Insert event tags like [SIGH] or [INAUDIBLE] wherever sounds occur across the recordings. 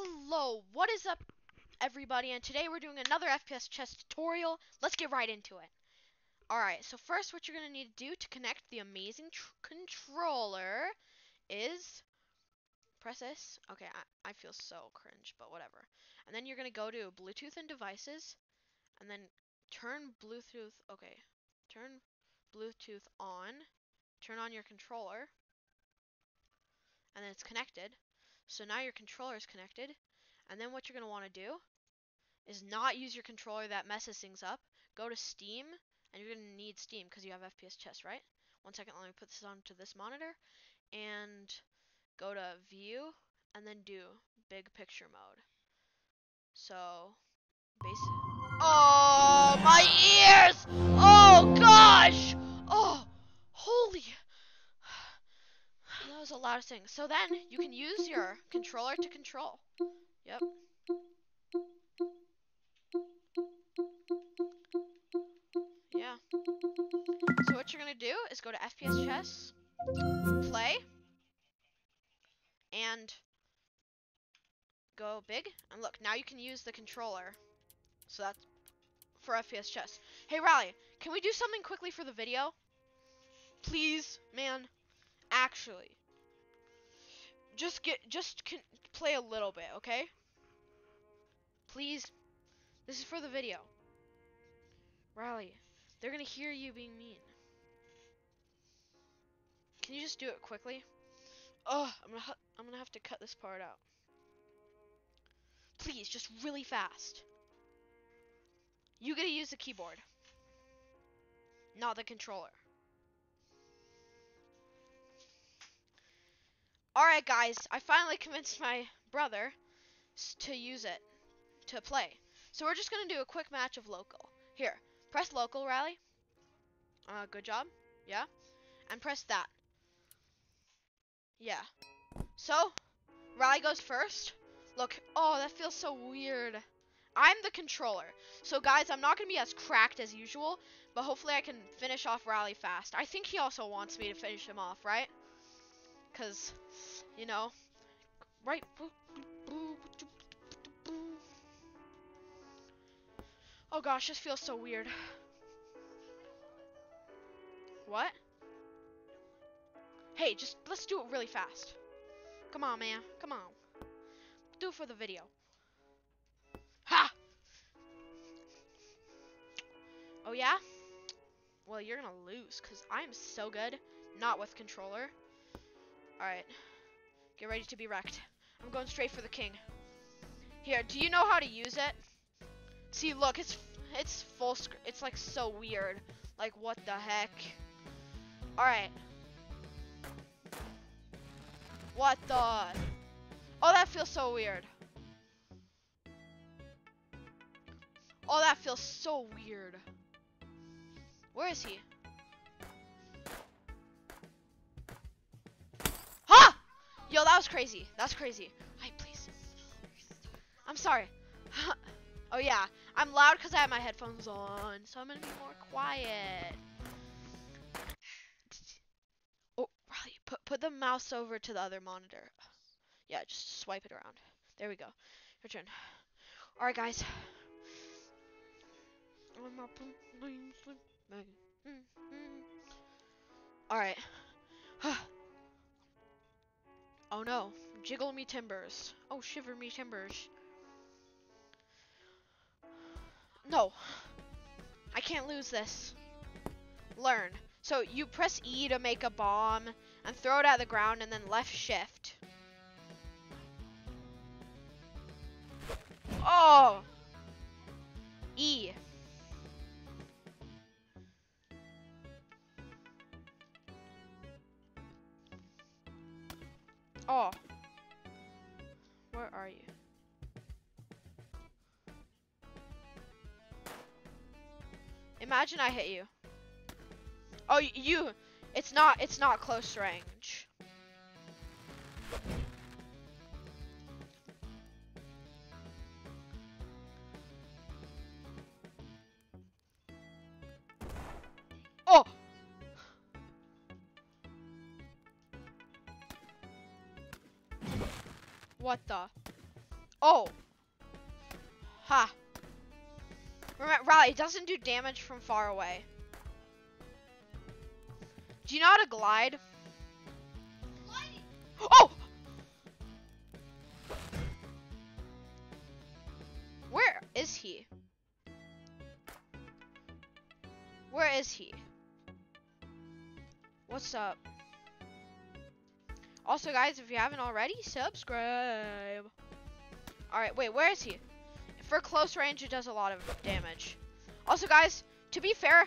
Hello, what is up, everybody? And today we're doing another FPS chess tutorial. Let's get right into it. Alright, so first what you're going to need to do to connect the amazing controller is press this. Okay, I, I feel so cringe, but whatever. And then you're going to go to Bluetooth and devices, and then turn Bluetooth, okay, turn Bluetooth on, turn on your controller, and then it's connected. So now your controller is connected. And then what you're going to want to do is not use your controller that messes things up. Go to Steam, and you're going to need Steam because you have FPS chess, right? One second, let me put this onto this monitor. And go to View, and then do Big Picture Mode. So, basically... Oh, my ears! Oh, lot of things. So then you can use your controller to control. Yep. Yeah. So what you're gonna do is go to FPS chess, play, and go big. And look, now you can use the controller. So that's for FPS chess. Hey Riley, can we do something quickly for the video? Please, man. Actually. Just get, just can play a little bit, okay? Please. This is for the video. Riley, They're gonna hear you being mean. Can you just do it quickly? Oh, I'm gonna, I'm gonna have to cut this part out. Please, just really fast. You gotta use the keyboard, not the controller. Alright guys, I finally convinced my brother to use it to play. So we're just going to do a quick match of local. Here, press local Riley. Uh, good job. Yeah. And press that. Yeah. So, Riley goes first. Look, oh, that feels so weird. I'm the controller. So guys, I'm not going to be as cracked as usual, but hopefully I can finish off Riley fast. I think he also wants me to finish him off, right? Because you know, right. Oh gosh, this feels so weird. What? Hey, just let's do it really fast. Come on, man. Come on. Do it for the video. Ha! Oh yeah? Well, you're gonna lose, because I'm so good. Not with controller. Alright. Get ready to be wrecked. I'm going straight for the king. Here, do you know how to use it? See, look, it's it's full screen. It's like so weird. Like, what the heck? Alright. What the? Oh, that feels so weird. Oh, that feels so weird. Where is he? Yo, that was crazy. That's crazy. Hi, please. I'm sorry. [LAUGHS] oh, yeah. I'm loud because I have my headphones on, so I'm going to be more quiet. Oh, Riley, put, put the mouse over to the other monitor. Yeah, just swipe it around. There we go. Your turn. Alright, guys. Alright. Oh no. Jiggle me timbers. Oh, shiver me timbers. No. I can't lose this. Learn. So you press E to make a bomb and throw it at the ground and then left shift. Oh! E. Oh. Where are you? Imagine I hit you. Oh, you. It's not. It's not close range. What the? Oh. Ha. Remember, Riley, it doesn't do damage from far away. Do you know how to glide? Oh! Where is he? Where is he? What's up? Also, guys, if you haven't already, subscribe. Alright, wait, where is he? For close range, it does a lot of damage. Also, guys, to be fair,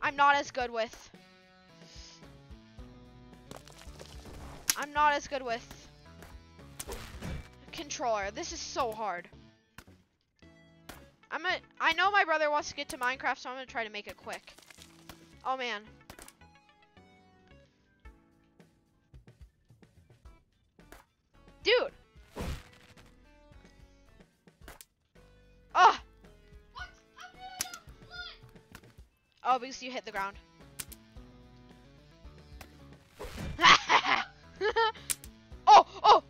I'm not as good with... I'm not as good with controller. This is so hard. I'm a, I know my brother wants to get to Minecraft, so I'm gonna try to make it quick. Oh man. Dude. Oh. Oh, because you hit the ground. [LAUGHS] oh, oh.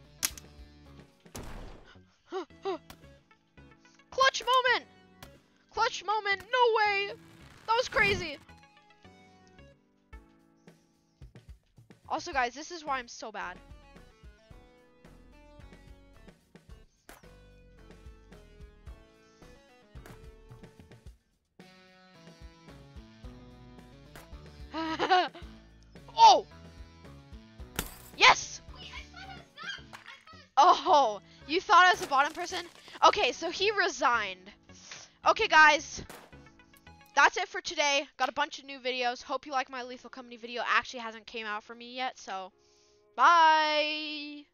Clutch moment. Clutch moment. No way. That was crazy. Also, guys, this is why I'm so bad. [LAUGHS] oh! Yes! Oh, you thought I was a bottom person? Okay, so he resigned. Okay, guys. That's it for today. Got a bunch of new videos. Hope you like my Lethal Company video. Actually hasn't came out for me yet, so bye.